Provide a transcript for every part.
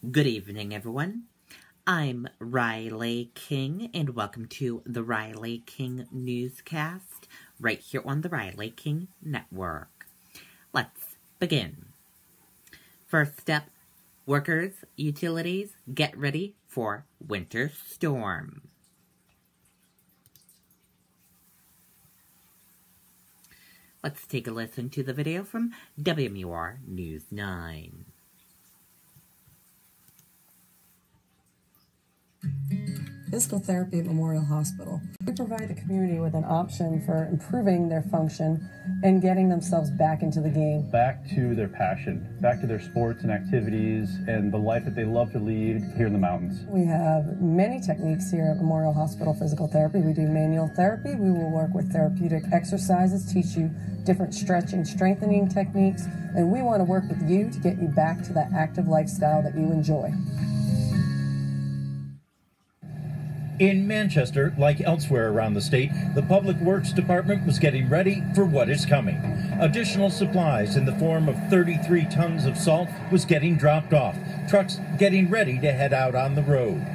Good evening, everyone. I'm Riley King, and welcome to the Riley King Newscast right here on the Riley King Network. Let's begin. First step workers, utilities, get ready for winter storm. Let's take a listen to the video from WMUR News 9. Physical Therapy at Memorial Hospital. We provide the community with an option for improving their function and getting themselves back into the game. Back to their passion, back to their sports and activities and the life that they love to lead here in the mountains. We have many techniques here at Memorial Hospital Physical Therapy. We do manual therapy. We will work with therapeutic exercises, teach you different stretching, strengthening techniques, and we want to work with you to get you back to that active lifestyle that you enjoy. In Manchester, like elsewhere around the state, the Public Works Department was getting ready for what is coming. Additional supplies in the form of 33 tons of salt was getting dropped off, trucks getting ready to head out on the road.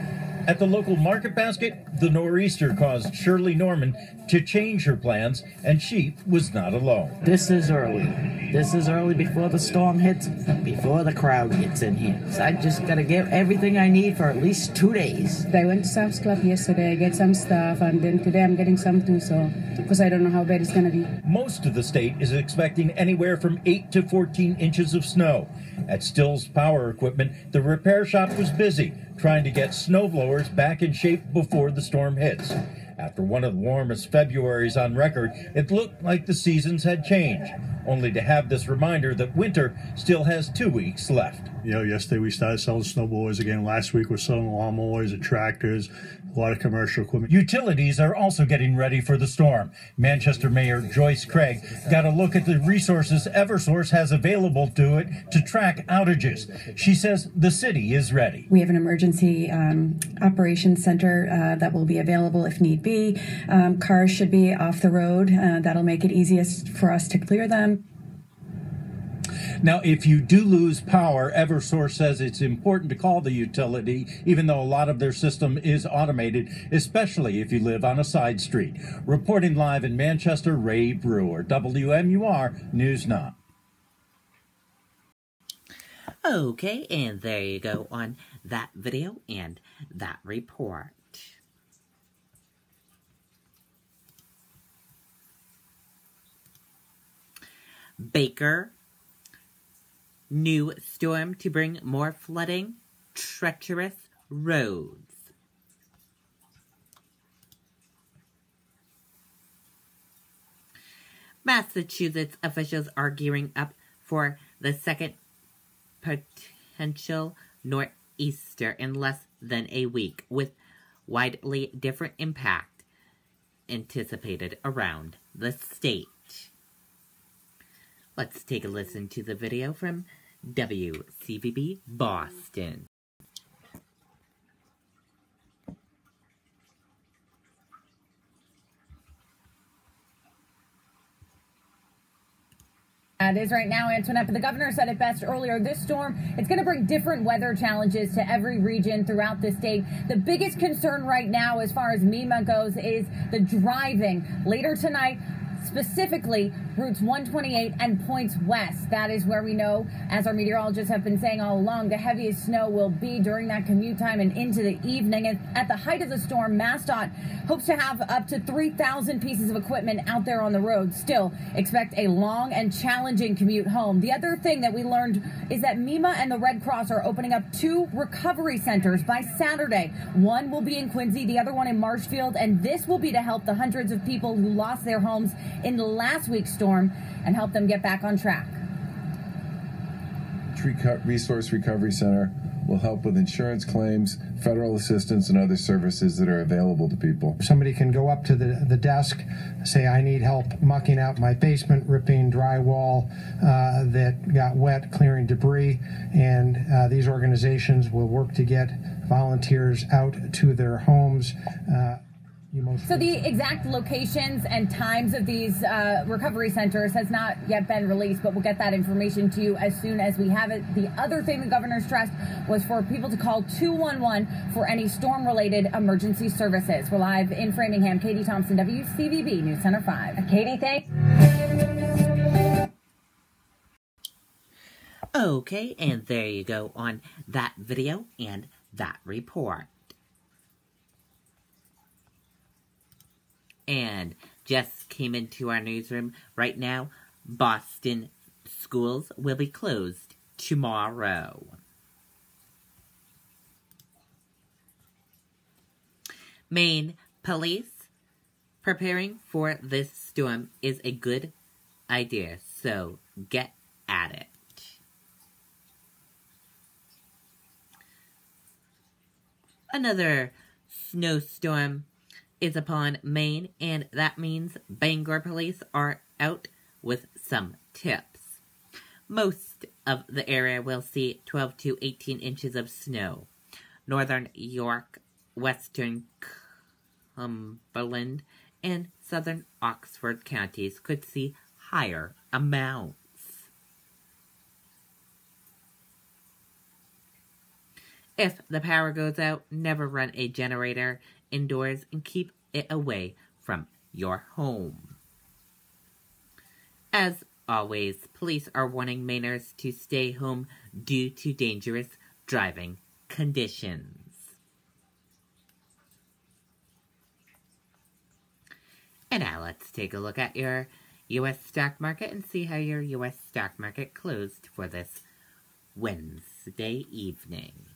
At the local market basket, the nor'easter caused Shirley Norman to change her plans, and she was not alone. This is early. This is early before the storm hits, before the crowd gets in here. So I just gotta get everything I need for at least two days. I went to Sam's Club yesterday, get some stuff, and then today I'm getting some too, so because I don't know how bad it's gonna be. Most of the state is expecting anywhere from 8 to 14 inches of snow. At Stills Power Equipment, the repair shop was busy trying to get snowblowers back in shape before the storm hits. After one of the warmest Februarys on record, it looked like the seasons had changed, only to have this reminder that winter still has two weeks left. You know, yesterday we started selling snowblowers again. Last week we're selling lawnmowers and tractors, a lot of commercial equipment. Utilities are also getting ready for the storm. Manchester Mayor Joyce Craig got a look at the resources Eversource has available to it to track outages. She says the city is ready. We have an emergency um, operations center uh, that will be available if need be. Um, cars should be off the road. Uh, that'll make it easiest for us to clear them. Now, if you do lose power, Eversource says it's important to call the utility, even though a lot of their system is automated, especially if you live on a side street. Reporting live in Manchester, Ray Brewer, WMUR News 9. Okay, and there you go on that video and that report. Baker, new storm to bring more flooding, treacherous roads. Massachusetts officials are gearing up for the second potential nor'easter in less than a week, with widely different impact anticipated around the state. Let's take a listen to the video from WCVB Boston. It is right now, Antoinette. But the governor said it best earlier. This storm, it's going to bring different weather challenges to every region throughout the state. The biggest concern right now, as far as MEMA goes, is the driving. Later tonight, specifically routes 128 and points west. That is where we know, as our meteorologists have been saying all along, the heaviest snow will be during that commute time and into the evening. And at the height of the storm, MassDOT hopes to have up to 3,000 pieces of equipment out there on the road. Still, expect a long and challenging commute home. The other thing that we learned is that MEMA and the Red Cross are opening up two recovery centers by Saturday. One will be in Quincy, the other one in Marshfield, and this will be to help the hundreds of people who lost their homes in last week's storm and help them get back on track. Tree Cut Resource Recovery Center will help with insurance claims, federal assistance, and other services that are available to people. Somebody can go up to the, the desk, say, I need help mucking out my basement, ripping drywall uh, that got wet, clearing debris, and uh, these organizations will work to get volunteers out to their homes. Uh, most. So the exact locations and times of these uh, recovery centers has not yet been released, but we'll get that information to you as soon as we have it. The other thing the governor stressed was for people to call 211 for any storm-related emergency services. We're live in Framingham. Katie Thompson, WCVB News Center 5. Katie, thanks. Okay, and there you go on that video and that report. And just came into our newsroom right now. Boston schools will be closed tomorrow. Maine police preparing for this storm is a good idea, so get at it. Another snowstorm is upon Maine, and that means Bangor police are out with some tips. Most of the area will see 12 to 18 inches of snow. Northern York, western Cumberland, and southern Oxford counties could see higher amounts. If the power goes out, never run a generator indoors and keep it away from your home. As always, police are warning Mainers to stay home due to dangerous driving conditions. And now let's take a look at your U.S. stock market and see how your U.S. stock market closed for this Wednesday evening.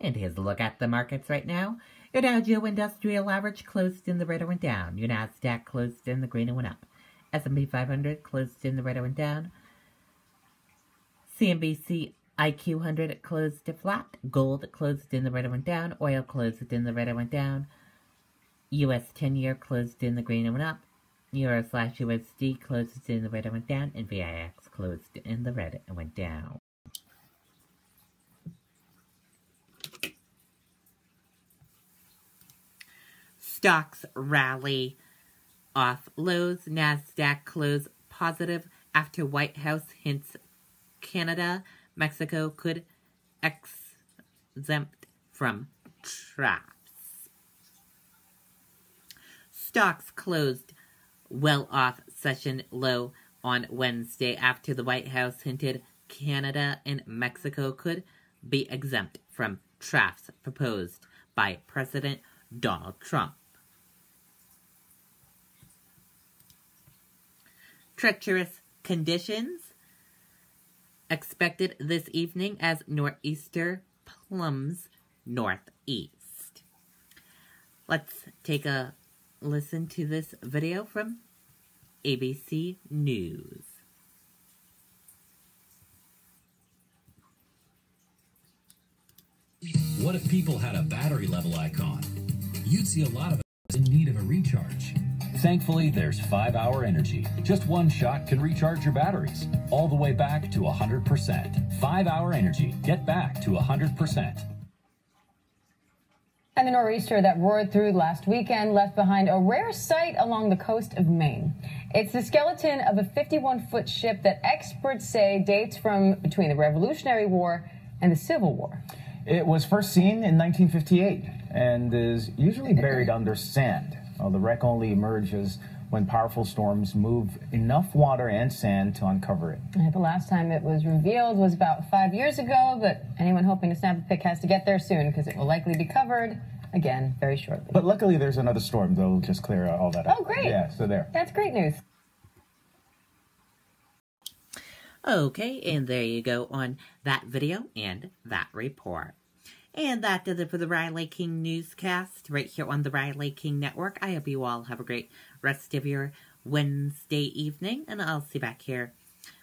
And here's a look at the markets right now. Your Dow Jones Industrial Average closed in the red and went down. Your Nasdaq closed in the green and went up. S&P 500 closed in the red and went down. CNBC IQ 100 closed to flat. Gold closed in the red and went down. Oil closed in the red and went down. US 10 year closed in the green and went up. Euro slash USD closed in the red and went down. And VIX closed in the red and went down. Stocks rally off lows. NASDAQ close positive after White House hints Canada, Mexico could exempt from traps. Stocks closed well off session low on Wednesday after the White House hinted Canada and Mexico could be exempt from traps proposed by President Donald Trump. Treacherous conditions expected this evening as nor'easter plumbs northeast. Let's take a listen to this video from ABC News. What if people had a battery level icon? You'd see a lot of us in need of a recharge. Thankfully, there's 5 Hour Energy. Just one shot can recharge your batteries, all the way back to 100%. 5 Hour Energy. Get back to 100%. And the nor'easter that roared through last weekend left behind a rare sight along the coast of Maine. It's the skeleton of a 51 foot ship that experts say dates from between the Revolutionary War and the Civil War. It was first seen in 1958 and is usually buried under sand. Well, the wreck only emerges when powerful storms move enough water and sand to uncover it. The last time it was revealed was about five years ago, but anyone hoping to snap a pic has to get there soon because it will likely be covered again very shortly. But luckily, there's another storm that'll just clear all that up. Oh, great. Yeah, so there. That's great news. Okay, and there you go on that video and that report. And that does it for the Riley King newscast right here on the Riley King Network. I hope you all have a great rest of your Wednesday evening, and I'll see back here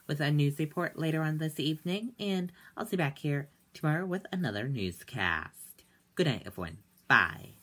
with a news report later on this evening, and I'll see back here tomorrow with another newscast. Good night, everyone. Bye.